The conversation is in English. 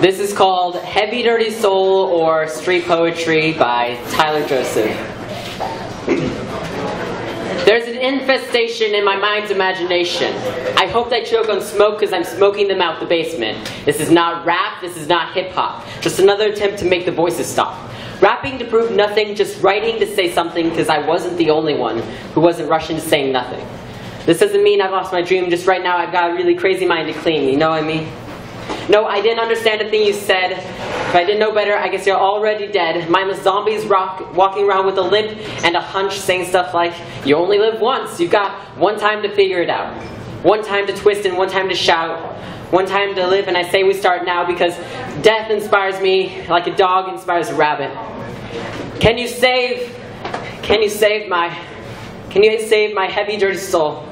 This is called Heavy Dirty Soul or Street Poetry by Tyler Joseph. There's an infestation in my mind's imagination. I hope I choke on smoke because I'm smoking them out the basement. This is not rap, this is not hip hop. Just another attempt to make the voices stop. Rapping to prove nothing, just writing to say something because I wasn't the only one who wasn't rushing to saying nothing. This doesn't mean I've lost my dream, just right now I've got a really crazy mind to clean, you know what I mean? No, I didn't understand a thing you said. If I didn't know better, I guess you're already dead. Mindless zombies rock, walking around with a limp and a hunch saying stuff like, you only live once, you've got one time to figure it out. One time to twist and one time to shout. One time to live and I say we start now because death inspires me like a dog inspires a rabbit. Can you save, can you save my, can you save my heavy dirty soul?